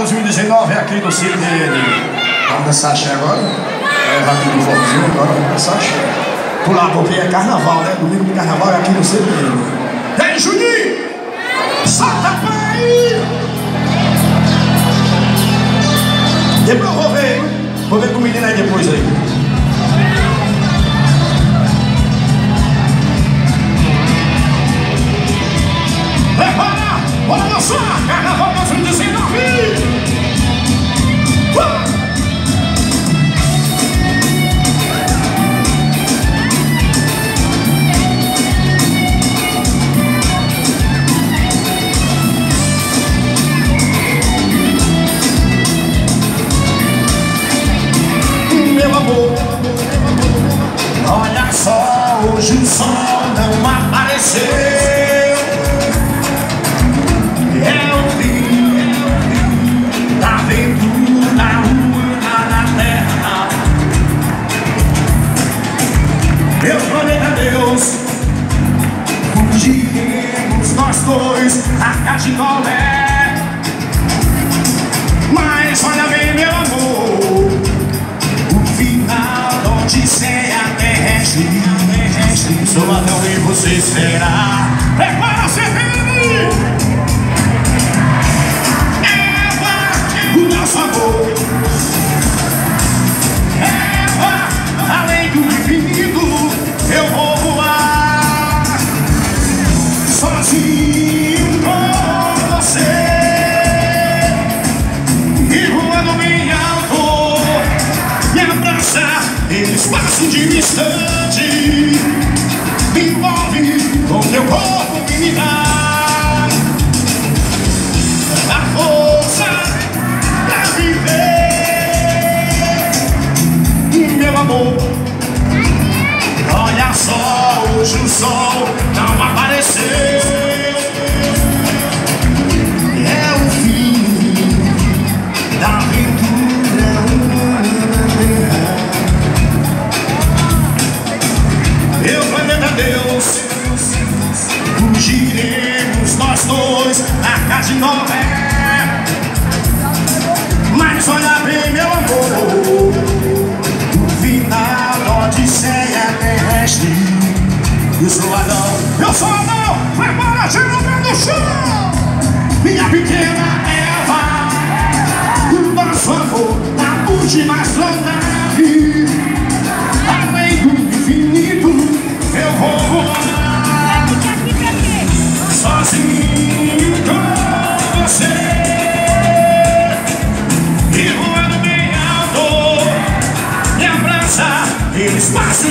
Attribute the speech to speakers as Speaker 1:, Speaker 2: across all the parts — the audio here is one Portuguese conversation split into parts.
Speaker 1: 2019 é aqui no Cine. Vamos dançar axé agora? É, vai pedir forrozinho agora, vamos dançar axé. Pular, porque é carnaval, né? Domingo de carnaval é aqui no Cine. Vem, Juninho! Solta pra aí! Depois eu vou ver, Vou ver com o menino aí depois aí. Prepara! Bora dançar! Carnaval na frente de de.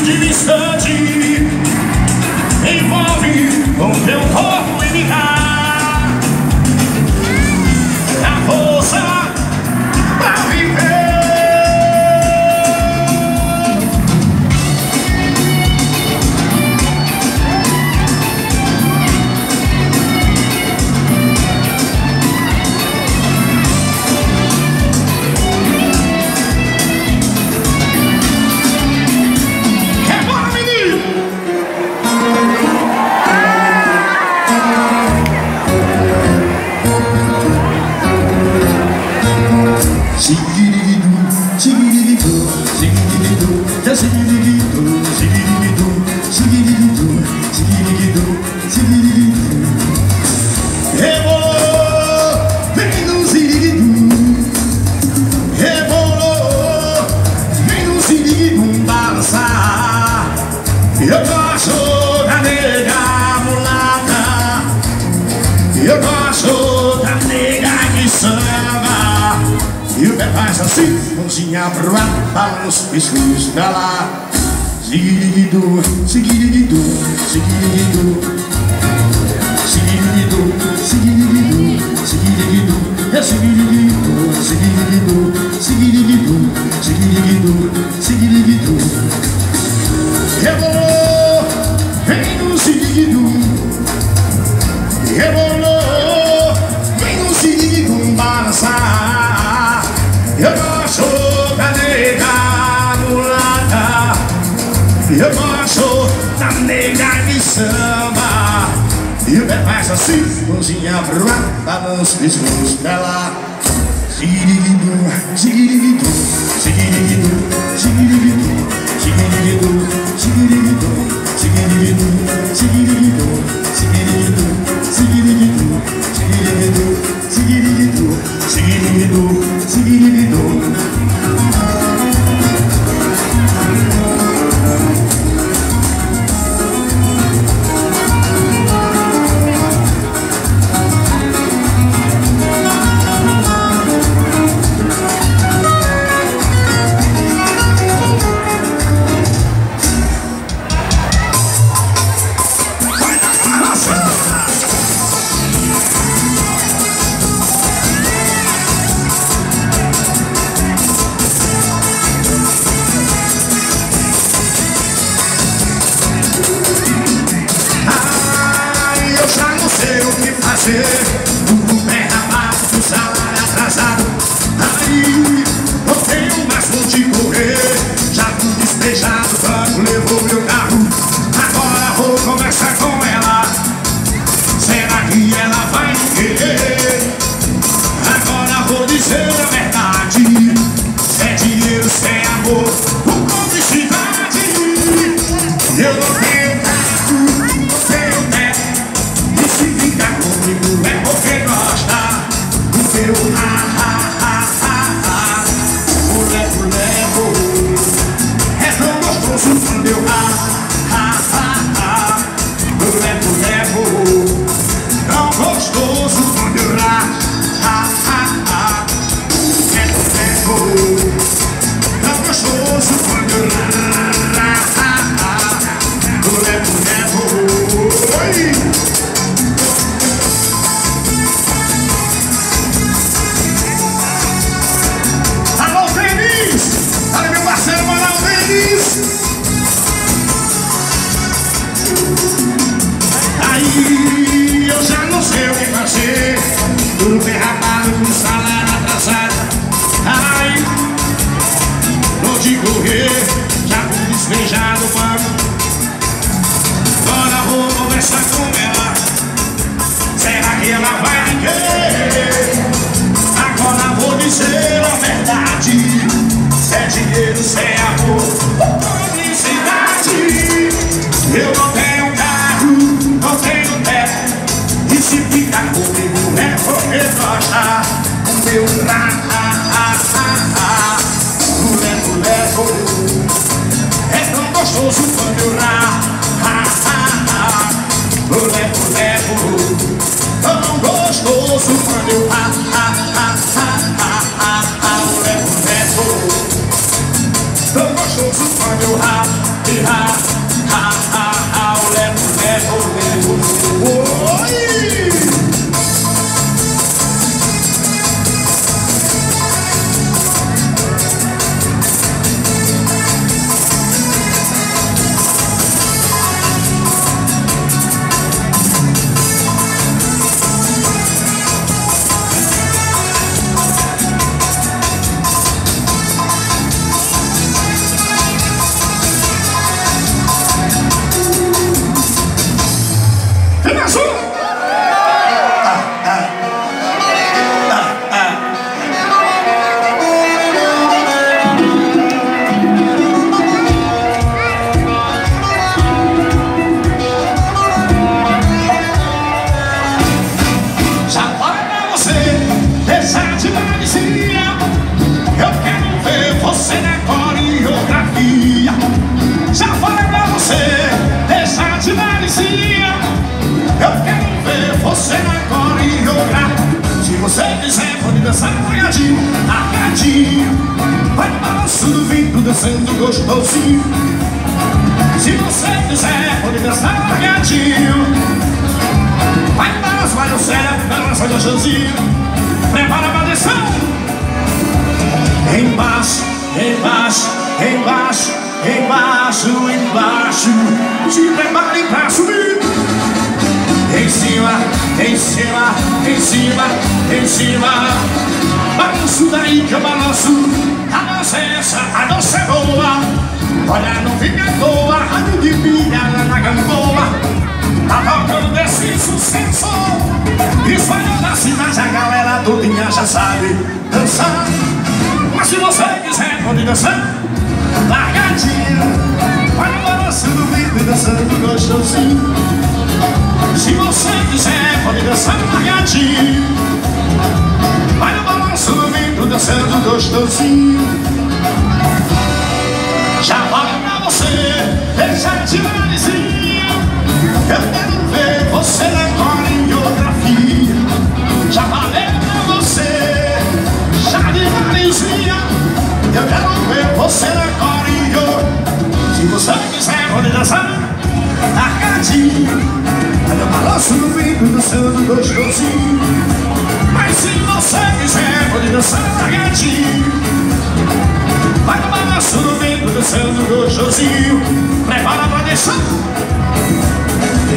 Speaker 1: Jimmy Sir. cabra balança os pescoços pra lá Seguido, seguido, seguido. Seguido, seguido, seguido. É seguido, seguido, seguido, seguido, seguido. Eu vou samba E o pé faz assim, mãozinha pro ar Balança o pescoço pra lá Zigirigidu, zigirigidu Zigirigidu, zigirigidu Zigirigidu, zigirigidu Zigirigidu, zigirigidu você deixar de magia Eu quero ver você na coreografia. Já falei pra você deixar de magia Eu quero ver você na coreografia. Se você quiser pode dançar apanhadinho, apanhadinho Vai balançando, vindo, descendo gostosinho. Se você quiser pode dançar apanhadinho as balhoceiras da nossa Prepara pra descer. Embaixo, embaixo, embaixo, embaixo, embaixo. Se preparem pra subir. Em cima, em cima, em cima, em cima. Balanço daí que eu balanço. A nossa é essa, a nossa é boa. Olha, não fica à é toa, a de pilha na gamboa Tá tocando desse sucesso. Espalhando na cidade, a galera todinha já sabe dançar. Mas se você quiser, pode dançar. Largadinha Vai balançando o bico e dançando gostosinho. Se você quiser, pode dançar. Largadinho Vai no balanço do bico, dançando gostosinho. Já vai pra você, deixa de narizinho Eu quero ver você na coreografia Se você quiser, pode dançar. Largadinho Olha o balanço no bico, dançando gostosinho Mas se você quiser, pode dançar largadinho Vai no balanço no bico, dançando gostosinho Prepara pra deixar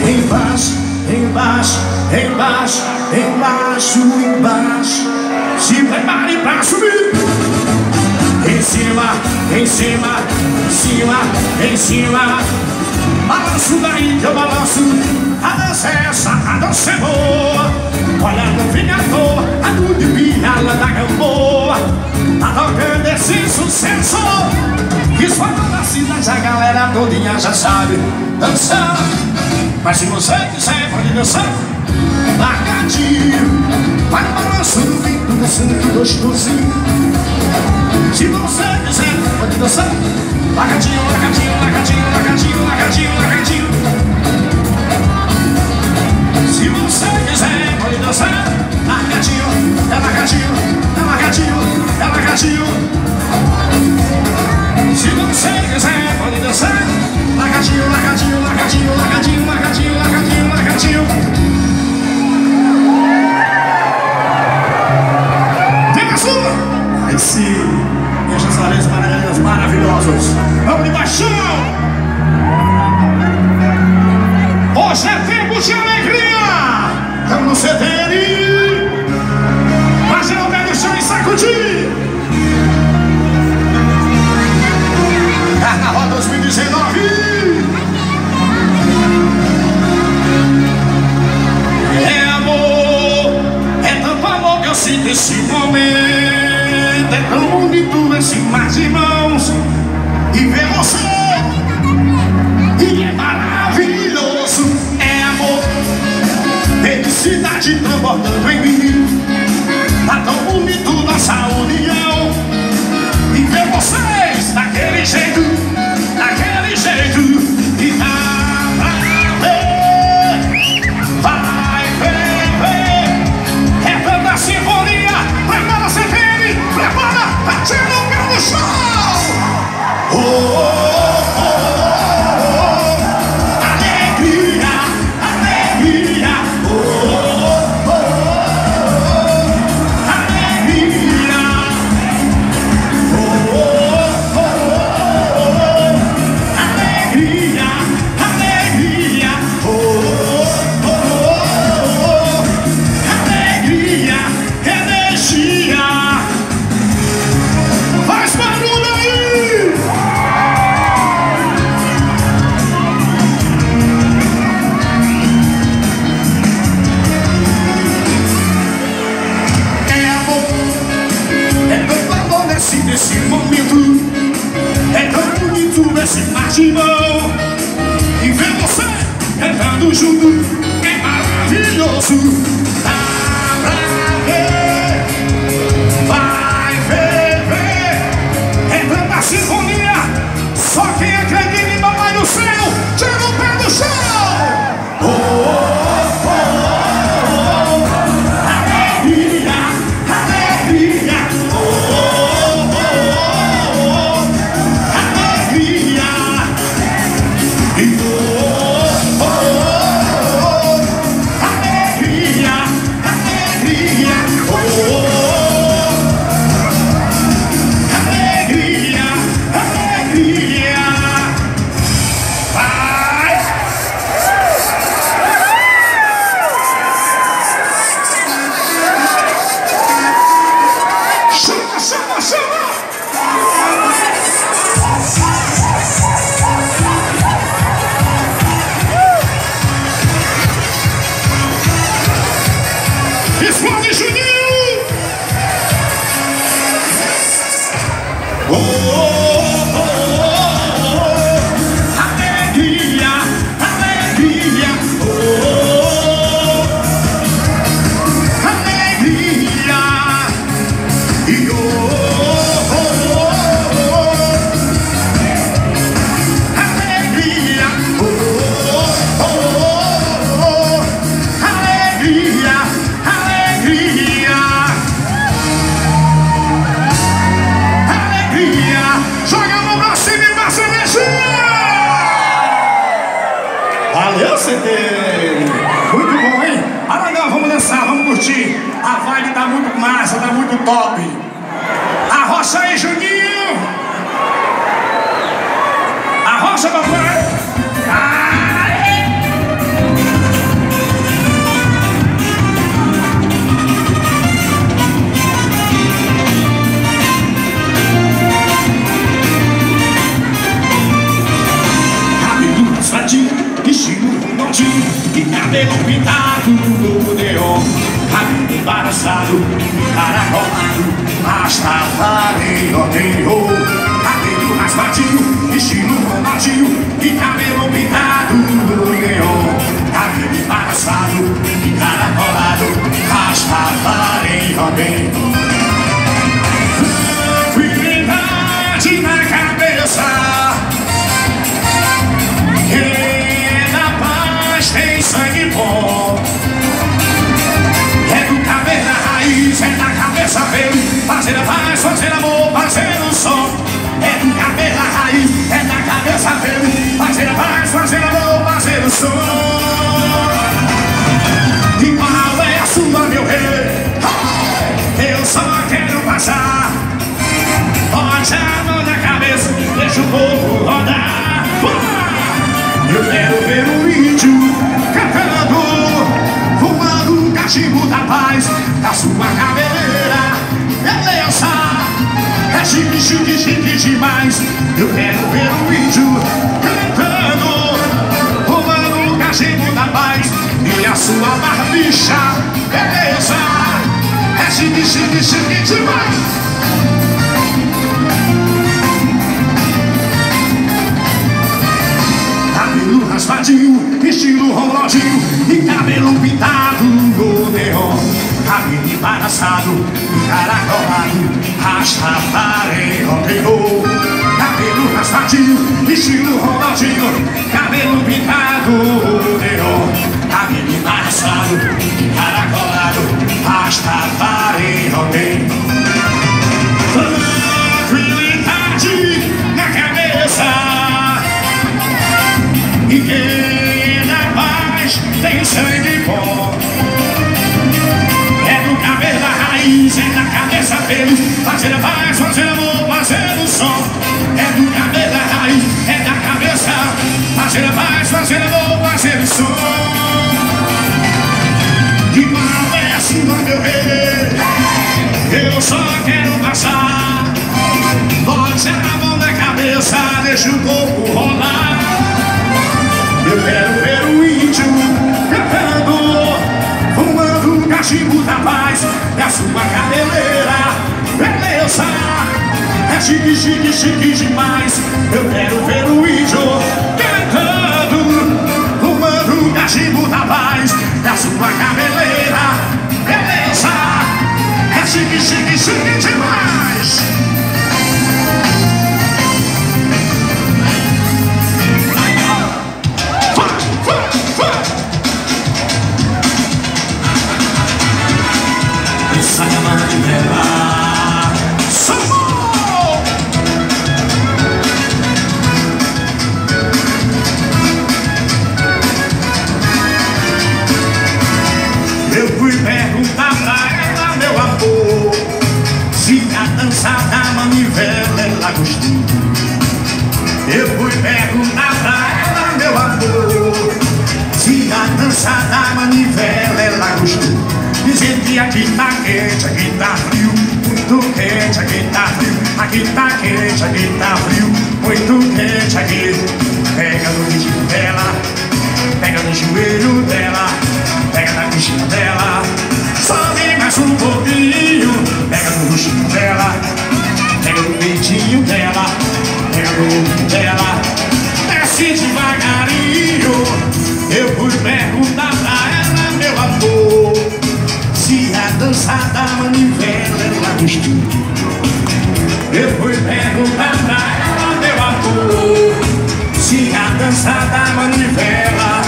Speaker 1: Embaixo, embaixo, embaixo, embaixo, embaixo. Se prepare pra subir. Em cima, em cima, em cima, em cima. Balanço daí que eu balanço. A dança é essa, a dança é boa. Olha, não fica à toa A do de pirala da gamboa Tá tocando esse sucesso. Espalhando na cidade A galera todinha já sabe. Dançar Mas se você quiser pode dançar. Largadinho Vai no balanço do vento Dançando gostosinho. Se você quiser pode dançar. Largadinho, largadinho, largadinho, largadinho, largadinho, largadinho Se você quiser, pode dançar. Largadinho, é largadinho, é largadinho, é largadinho Largadinho, largadinho, largadinho, largadinho, largadinho, largadinho, largadinho Vem pra sua! Aí sim! Deixa areias maravilhosas, maravilhosos. Vamos de baixão! Hoje é tempo de alegria! Vamos no CDN! Imagina o pé no chão e sacudir! Esse momento é tão bonito esse mar de mãos E ver você. E é maravilhoso É amor. Felicidade transbordando em Без вами же не passar. Bote a mão na cabeça, deixa o povo rodar. Eu quero ver um índio cantando Fumando um cachimbo da paz Da sua cabeleira Beleza É chique, chique, chique demais. Eu quero ver um índio cantando Fumando um cachimbo da paz. E a sua barbicha Beleza É chique, chique, chique demais. Cabelo raspadinho, estilo Ronaldinho E cabelo pintado no neon. Cabelo embaraçado, encaracolado Rastafari rodeou Cabelo raspadinho, estilo Ronaldinho Cabelo pintado no neon. Cabelo embaraçado, encaracolado Fazer a paz, fazer amor, fazer o som. É do cabelo da raiz, é da cabeça. Fazer a paz, fazer amor, fazer o som. E qual é a sua, meu rei? Eu só quero passar. Bote a mão na cabeça, deixa o corpo rolar. Eu quero ver o índio cantando, fumando um cachimbo da paz da sua cabeleira. Chique, chique, chique demais. Eu quero ver o índio cantando, fumando um cachimbo da paz da sua cabeleira. Beleza, é chique, chique, chique demais. Eu fui perguntar pra ela, meu amor Se a dança da manivela.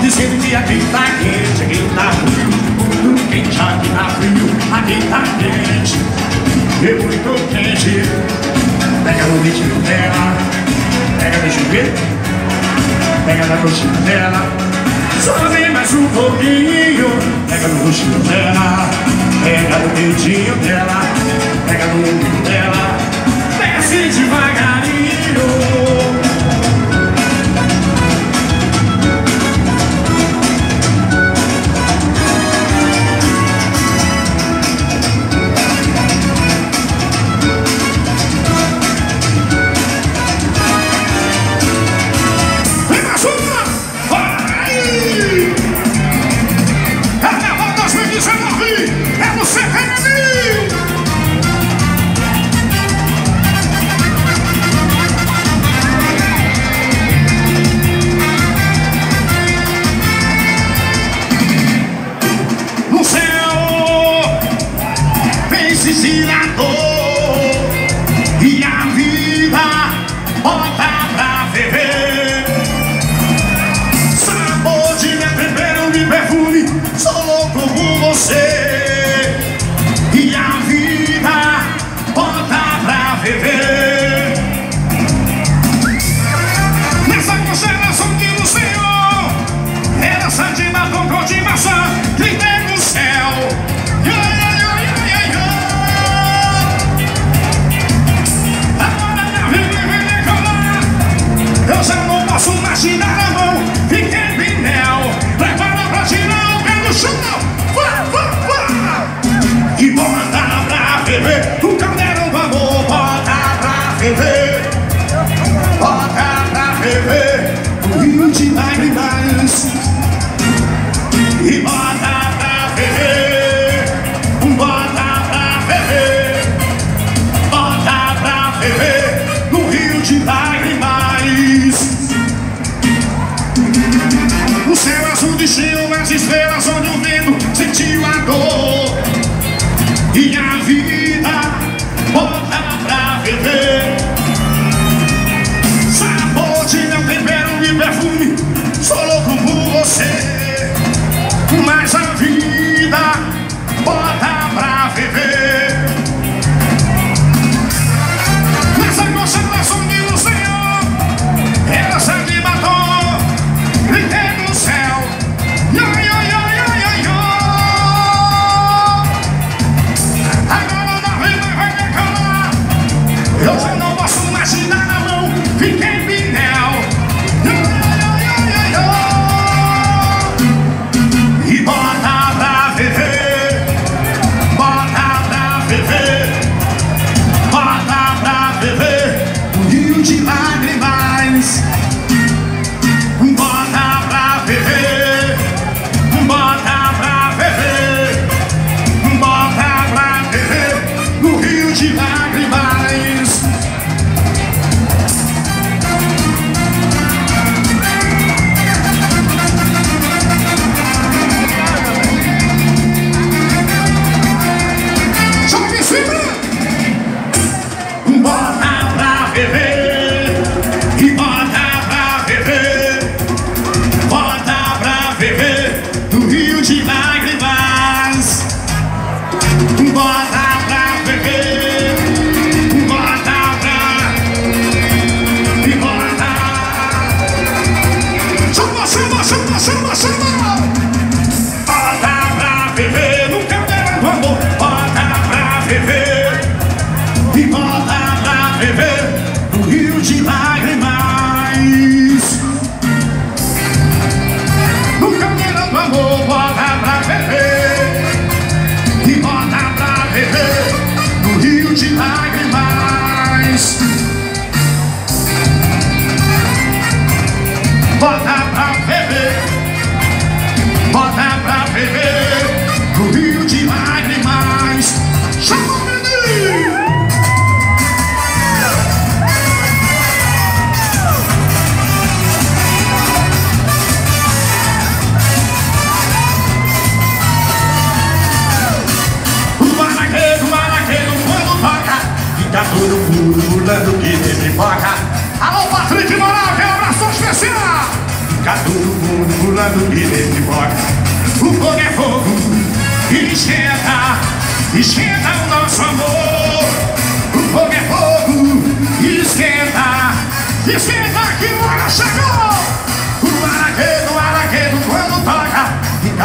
Speaker 1: Dizendo que aqui tá quente, aqui tá frio Muito quente, aqui tá frio Aqui tá quente. Eu muito quente. Pega no vestido dela. Pega no joelho Pega na coxinha dela. Sobe mais um pouquinho. Pega no rostinho dela Pega no dedinho dela Pega no olho dela Desce devagarinho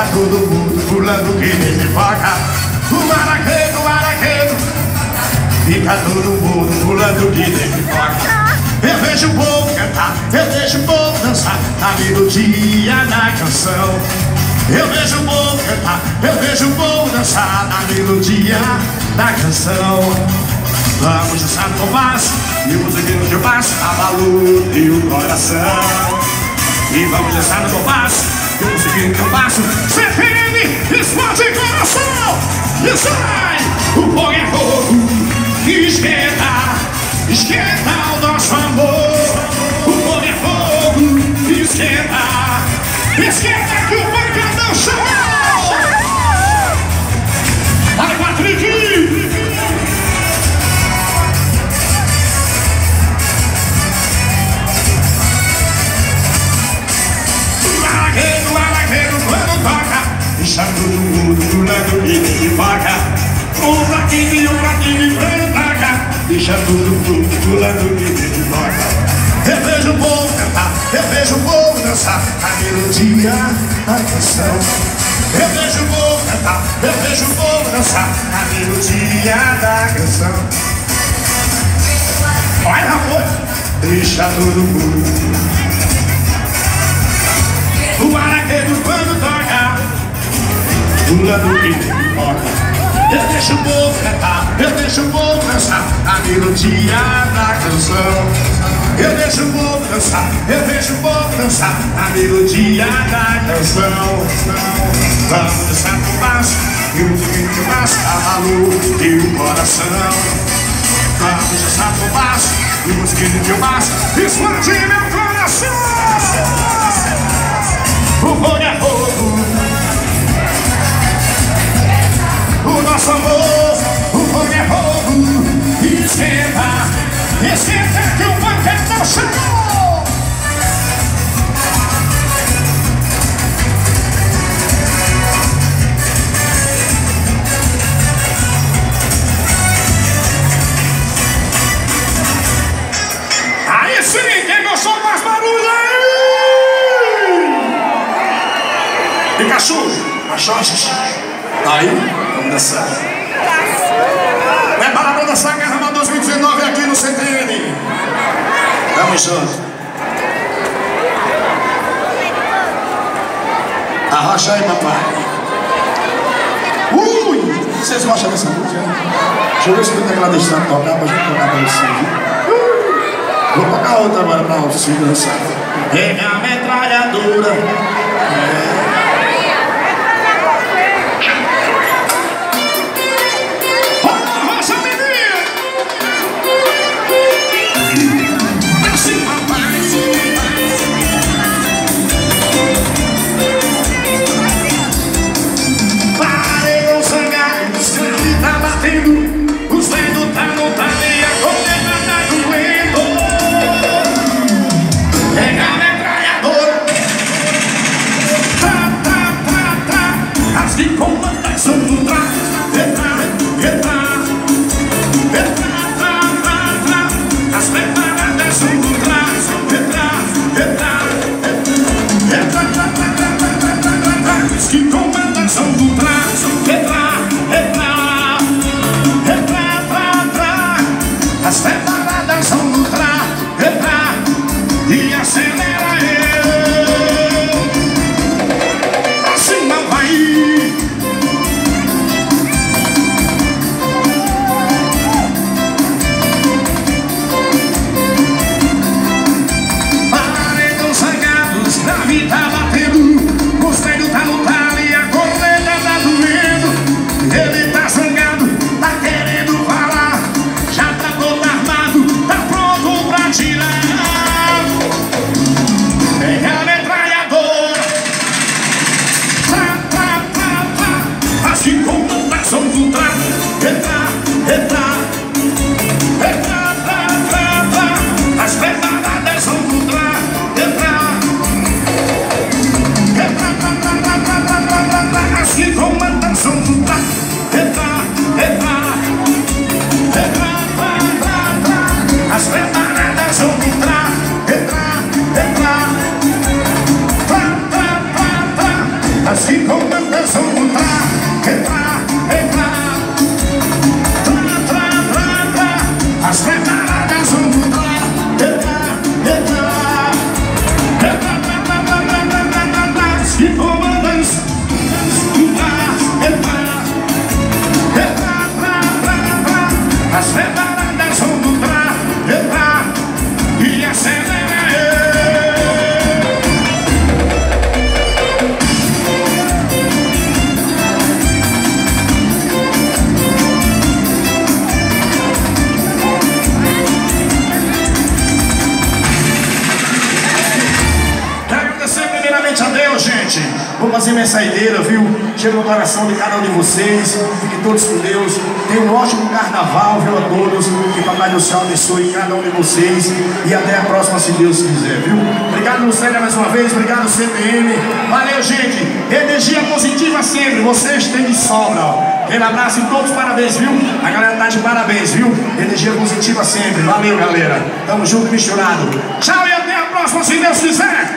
Speaker 1: Tá todo mundo pulando que nem pipoca O araquedo, o araquedo Fica todo mundo pulando que nem pipoca eu vejo o povo cantar, eu vejo o povo dançar. A melodia da canção. Eu vejo o povo cantar, eu vejo o povo dançar. A melodia da canção. Vamos dançar no compasso E o musiquinho que eu passo Abalou teu coração. E vamos dançar no compasso E o passo CPM, explode coração. E sai, o fogo é fogo. Que esquenta. Esquenta o nosso amor. O fogo é fogo. Esquenta. Esquenta que o pancadão chegou Que nem vaca Um pratinho e um quando toca Deixa pulando que nem vaca Eu vejo o povo cantar, eu vejo o povo dançar A melodia, a canção Eu vejo o povo cantar, eu vejo o povo dançar A melodia da canção Vai, amor, deixa todo mundo Toca Eu deixo o povo cantar Eu deixo o povo dançar A melodia da canção. Eu deixo o povo dançar Eu deixo o povo dançar A melodia da canção. Vamos dançar com baixo E o que passa Abalou teu coração. Vamos dançar com baixo E o musiquinho que passa Explode meu coração Nosso amor O fogo é fogo E esquenta Esquenta que o banquete chegou Aí sim, quem gostou mais barulho aí? Pikachu, Machoches. Tá aí? Dançar. Prepara pra dançar Carnaval 2019 aqui no CTN. Vamos junto. Arrocha aí, papai. Ui! Vocês gostam dessa música? Deixa eu ver se o tecladista tocar pra gente tocar pra vocês. Uh! Vou tocar outra agora pra vocês dançar. Pega a metralhadora. Chega no coração de cada um de vocês. Fiquem todos com Deus. Tenham um ótimo carnaval, viu, a todos. Que Papai do Céu abençoe cada um de vocês. E até a próxima, se Deus quiser, viu? Obrigado, Lucélia, mais uma vez. Obrigado, CPM. Valeu, gente. Energia positiva sempre. Vocês têm de sobra, ó. Aquele abraço e todos parabéns, viu? A galera tá de parabéns, viu? Energia positiva sempre. Valeu, galera. Tamo junto, misturado. Tchau e até a próxima, se Deus quiser.